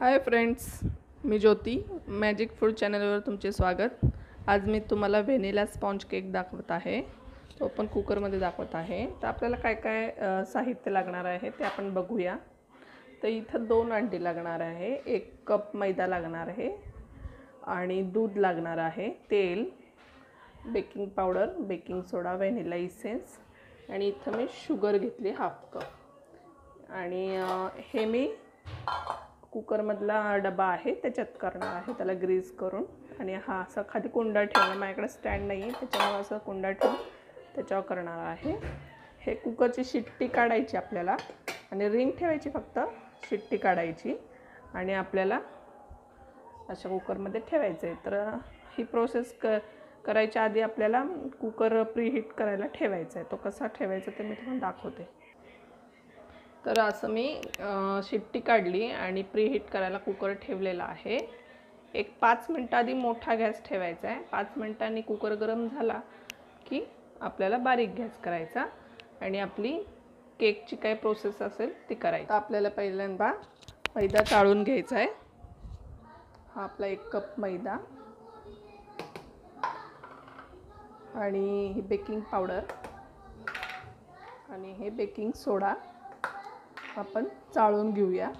हाय friends मी Jyoti magic food चॅनलवर तुमचे स्वागत. आज मी तुम्हाला व्हेनिला स्पॉन्ज केक दाखवत आहे. तो पण कुकरमध्ये दाखवत आहे. तर आपल्याला काय काय साहित्य लागणार आहे ते आपण बघूया. तर इथं दोन अंडी लागणार आहे. एक कप मैदा लागणार आहे आणि दूध लागणार आहे. तेल baking powder baking soda vanilla essence आणि इथं मी शुगर घेतली हाफ कप आणि हे मी कुकरमधला डबा आहे त्याच्यात करणार आहे त्याला ग्रीस करून. आणि हा असा खाली कुंडा ठेवणार माझ्याकडे स्टँड नाही आहे त्याच्यामुळे असं कुंडा ठेवून त्याच्यावर करणार आहे. हे कुकरची शिट्टी काढायची आपल्याला. आणि रिंग ठेवायची फक्त शिट्टी काढायची. आणि आपल्याला अशा कुकरमध्ये ठेवायचं आहे तर ही प्रोसेस क करायच्या आधी आपल्याला कुकर प्रीहीट करायला ठेवायचा आहे तो कसा ठेवायचा ते मी तुम्हाला दाखवते. तर असं मी शिट्टी काढली आणि प्रीहीट करायला कुकर ठेवलेला आहे. एक पाच मिनटं आधी मोठा गॅस ठेवायचा आहे. पाच मिनटांनी कुकर गरम झाला की आपल्याला बारीक गॅस करायचा आणि आपली केकची काय प्रोसेस असेल ती करायची. आपल्याला पहिल्यांदा मैदा चाळून घ्यायचा आहे. हा आपला एक कप मैदा आणि ही बेकिंग पावडर आणि हे बेकिंग सोडा. आपण चाळून घेऊया.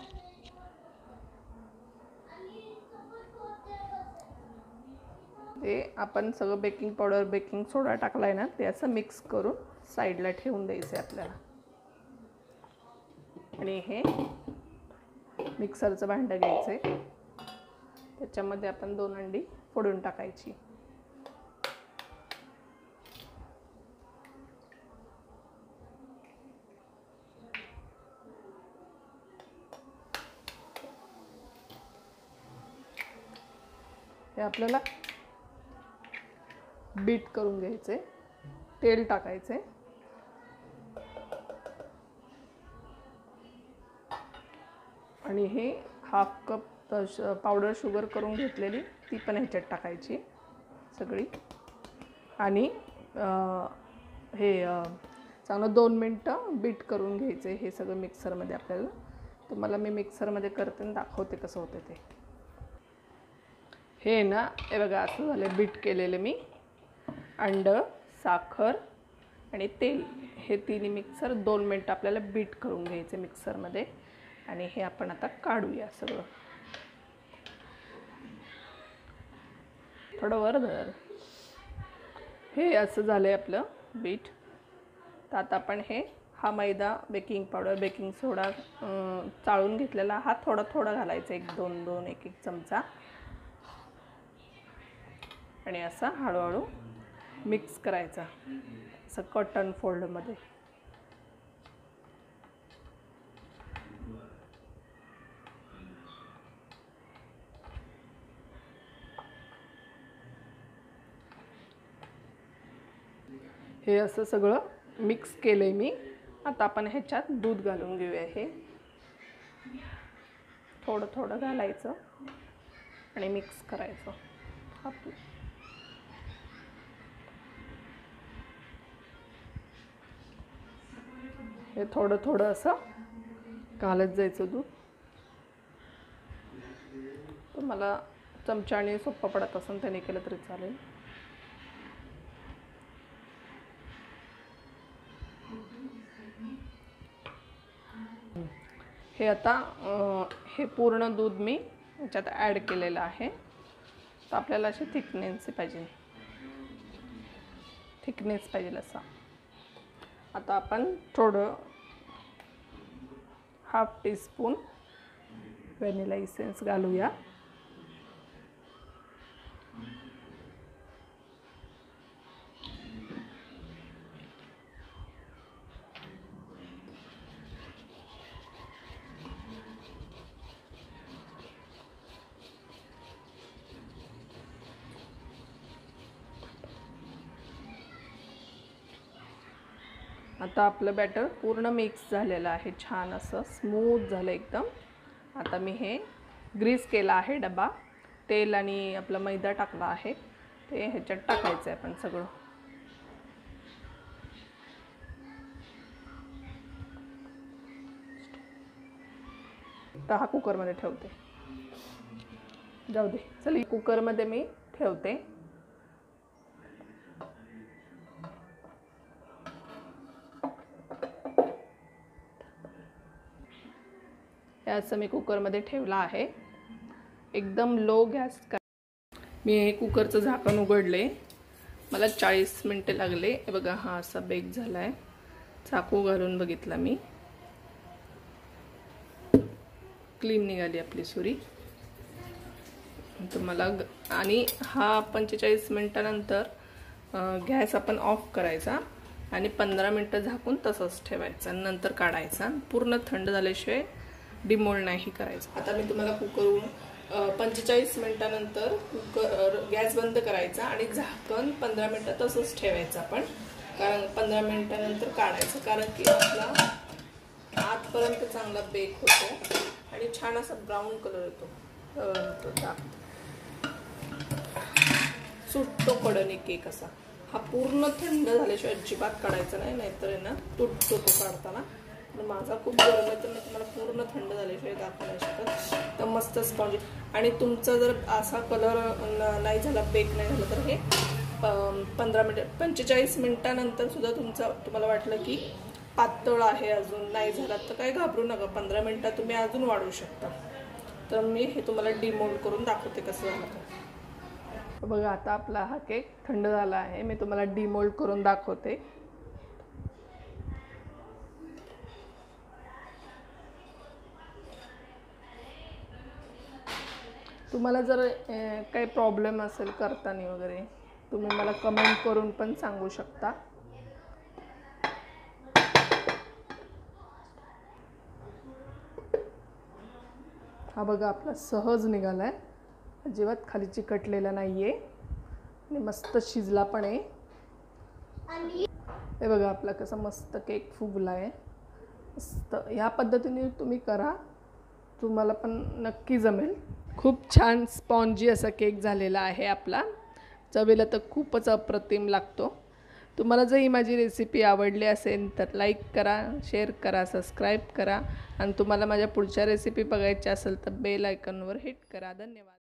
ते आपण सगळं बेकिंग पावडर बेकिंग सोडा टाकला आहे ना ते असं मिक्स करून साईडला ठेवून द्यायचं आहे आपल्याला. आणि हे मिक्सरचं भांडं घ्यायचं आहे त्याच्यामध्ये आपण दोन अंडी फोडून टाकायची. हे आपल्याला बीट करून घ्यायचे. तेल टाकायचे. आणि हे हाफ कप पावडर शुगर करून घेतलेली ती पण ह्याच्यात टाकायची सगळी. आणि हे चांगलं दोन मिनटं बीट करून घ्यायचे हे सगळं मिक्सरमध्ये आपल्याला. तुम्हाला मी मिक्सरमध्ये करते आणि दाखवते कसं होते ते. हे ना हे बघा असं झालं बीट केलेलं मी. अंडं साखर आणि तेल. हे तिन्ही मिक्सर दोन मिनटं आपल्याला बीट करून घ्यायचे मिक्सरमध्ये आणि हे आपण आता काढूया सगळं. थोडं वर धर. हे असं झालं आहे आपलं बीट. तर आता आपण हे हा मैदा बेकिंग पावडर बेकिंग सोडा चाळून घेतलेला. हा थोडा थोडा घालायचा एक दोन दोन एक एक चमचा. आणि असा हळूहळू मिक्स करायचा असं कॉटन फोल्डमध्ये. हे असं सगळं मिक्स केलं आहे मी. आता आपण ह्याच्यात दूध घालून घेऊया हे. थोडं थोडं घालायचं आणि मिक्स करायचं. आपलं हे थोडं थोडं असं घालत जायचं दूध. तर मला चमच्याने सोप्पा पडत असून त्याने केलं तरी चालेल. हे आता हे पूर्ण दूध मी याच्यात ॲड केलेलं आहे. तर आपल्याला अशी थिकनेस पाहिजे. थिकनेस पाहिजे असा. आता आपण थोडं हाफ टीस्पून व्हॅनिला इसेन्स घालूया. आता आपलं बॅटर पूर्ण मिक्स झालेलं आहे. छान असं स्मूथ झालं एकदम. आता मी हे ग्रीस केला आहे डबा. तेल आणि आपला मैदा टाकला आहे. ते ह्याच्यात टाकायचं आहे आपण सगळं. तर हा कुकरमध्ये ठेवते. जाऊ दे. चल कुकरमध्ये मी ठेवते. हे असं मी कुकरमध्ये ठेवलं आहे. एकदम लो गॅस का मी हे कुकरचं झाकण उघडले. मला चाळीस मिनटे लागले. हे बघा हा असा बेक झाला आहे चाकू घालून बघितला मी. क्लीन निघाली आपली सुरी. मला आणि हा पंचेचाळीस मिनटानंतर गॅस आपण ऑफ करायचा आणि पंधरा मिनटं झाकून तसंच ठेवायचा नंतर काढायचा. पूर्ण थंड झाल्याशिवाय डिमोल्ड नाही करायचं. आता मी तुम्हाला कुकरवरून पंचेचाळीस मिनटानंतर कुकर गॅस बंद करायचा आणि झाकण पंधरा मिनटं तसंच ठेवायचं आपण. कारण पंधरा मिनटानंतर काढायचं कारण की आपला आतपर्यंत चांगला बेक होतो आणि छान असा ब्राऊन कलर येतो. दाब. सुटतो एक केक असा. हा पूर्ण थंड झाल्याशिवाय अजिबात काढायचा नाही नाहीतर ना तुटतो तो काढताना. पण माझा खूप गरम आहे तर मी तुम्हाला पूर्ण थंड झाल्याशिवाय दाखवू नाही शकत. तर मस्त स्पॉन्जी आणि तुमचा जर असा कलर नाही झाला बेक नाही झाला तर हे पंधरा मिनिट पंचेचाळीस मिनिटानंतर सुद्धा तुमचा तुम्हाला वाटलं की पातळ आहे अजून नाही झाला तर काय घाबरू नका. पंधरा मिनटात तुम्ही अजून वाढवू शकता. तर मी हे तुम्हाला डिमोल्ड करून दाखवते कसं झालं तर बघा आता आपला हा केक थंड झाला आहे. मी तुम्हाला डिमोल्ड करून दाखवते. तुम्हाला जर काही प्रॉब्लेम असेल करताना वगैरे तुम्ही मला कमेंट करून पण सांगू शकता. हा बघा आपला सहज निघाला आहे अजिबात खाली चिकटलेला नाही आहे आणि मस्त शिजला पण आहे. हे बघा आपला कसा मस्त केक फुगला आहे मस्त. ह्या पद्धतीने तुम्ही करा. तुम्हाला पण नक्की जमेल. खूप छान स्पॉन्जी असा केक झालेला आहे आपला. चवीला तर खूपच अप्रतिम लागतो. तुम्हाला जर ही माझी रेसिपी आवडली असेल तर लाईक करा शेअर करा सबस्क्राईब करा. आणि तुम्हाला माझ्या पुढच्या रेसिपी बघायच्या असेल तर बेल आयकॉनवर हिट करा. धन्यवाद.